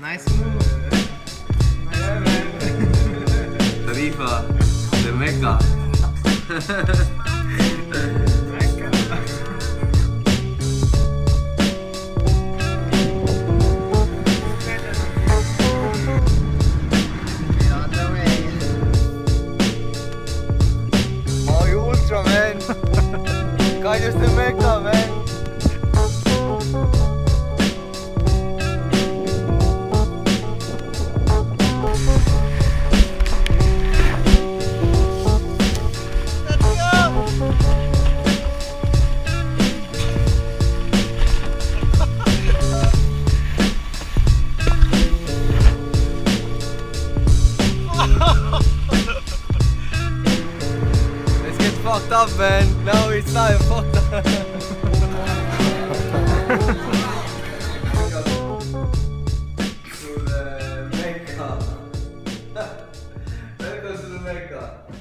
Nice move. Tarifa, the Mecca. Oh, you ultra, man. fucked up, man. Now it's time fucked up. The Welcome to the